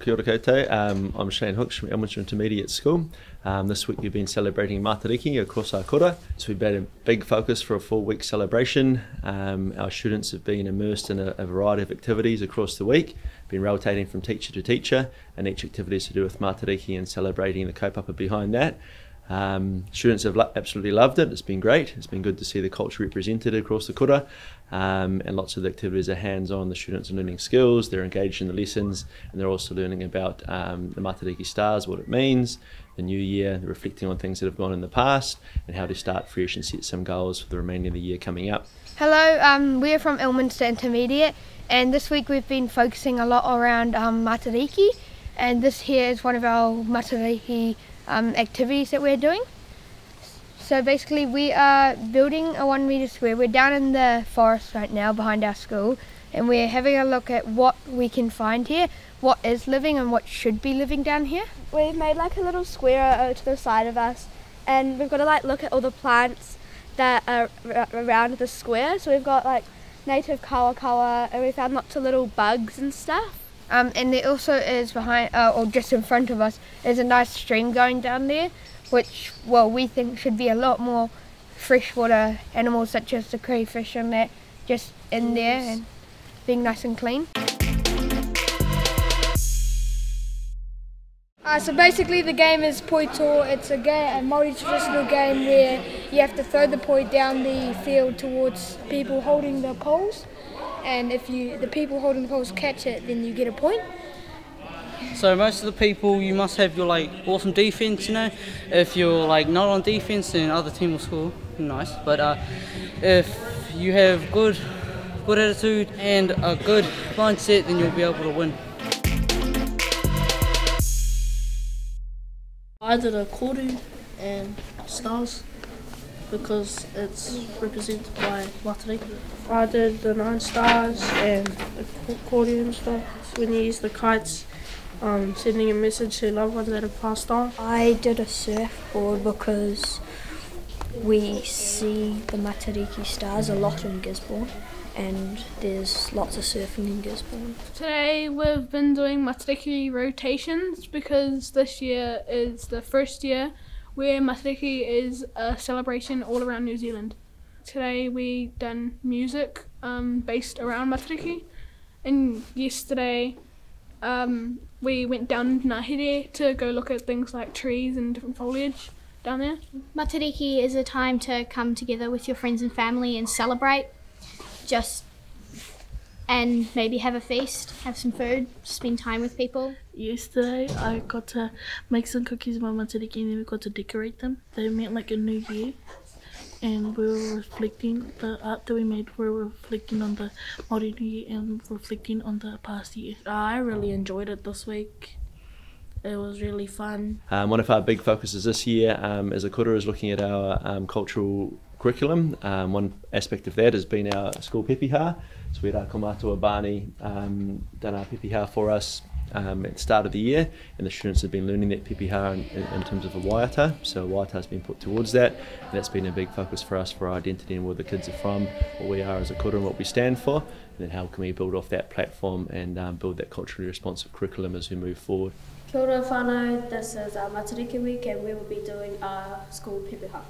Kia ora koutou. Um, I'm Shane Hooks from Ilminster Intermediate School. Um, this week we've been celebrating Matariki across our kura. So we've had a big focus for a four week celebration. Um, our students have been immersed in a, a, variety of activities across the week, been rotating from teacher to teacher, and each activity is to do with Matariki and celebrating the kaupapa behind that. Um, students have lo- absolutely loved it. It's been great. It's been good to see the culture represented across the kura, um, and lots of the activities are hands-on. The students are learning skills. They're engaged in the lessons, and they're also learning about um, the Matariki stars, what it means, the new year, reflecting on things that have gone in the past, and how to start fresh and set some goals for the remainder of the year coming up. Hello, um, we are from Ilminster Intermediate, and this week we've been focusing a lot around um, Matariki, and this here is one of our Matariki um, activities that we're doing. So basically, we are building a one meter square. We're down in the forest right now behind our school, and we're having a look at what we can find here, what is living and what should be living down here. We've made like a little square to the side of us, and we've got to like look at all the plants that are around the square. So we've got like native kawakawa, and we found lots of little bugs and stuff. Um, and there also is behind, uh, or just in front of us, is a nice stream going down there, which, well, we think should be a lot more freshwater animals such as the crayfish and that just in there and being nice and clean. Uh, so basically the game is poito. It's a, game, a multi-traditional game where you have to throw the poi down the field towards people holding the poles and if you the people holding the poles catch it, then you get a point. So most of the people, you must have your like awesome defense. You know, if you're like not on defense, then other team will score. Nice, but uh, if you have good, good attitude and a good mindset, then you'll be able to win. I did a koru and stars because it's represented by Matariki. I did the nine stars and the accordion stuff when you use the kites, um, sending a message to loved ones that have passed on. I did a surfboard because we see the Matariki stars a lot in Gisborne and there's lots of surfing in Gisborne. Today we've been doing Matariki rotations because this year is the first year where Matariki is a celebration all around New Zealand. Today we done music um, based around Matariki, and yesterday um, we went down to Ngāhere to go look at things like trees and different foliage down there. Matariki is a time to come together with your friends and family and celebrate. Just and maybe have a feast, have some food, spend time with people. Yesterday, I got to make some cookies by Matariki and then we got to decorate them. They meant like a new year. And we were reflecting, the art that we made, we were reflecting on the modern year and reflecting on the past year. I really enjoyed it this week. It was really fun. Um, one of our big focuses this year um, as a kura is looking at our um, cultural curriculum. Um, one aspect of that has been our school pepeha. So we had our kaumatua Bani um, done our pepeha for us um, at the start of the year, and the students have been learning that pepeha in, in, in terms of a waiata. So waiata has been put towards that, and that's been a big focus for us for our identity and where the kids are from, what we are as a kura and what we stand for, and then how can we build off that platform and um, build that culturally responsive curriculum as we move forward. Kia ora whanau, this is our Matariki week and we will be doing our school pepeha.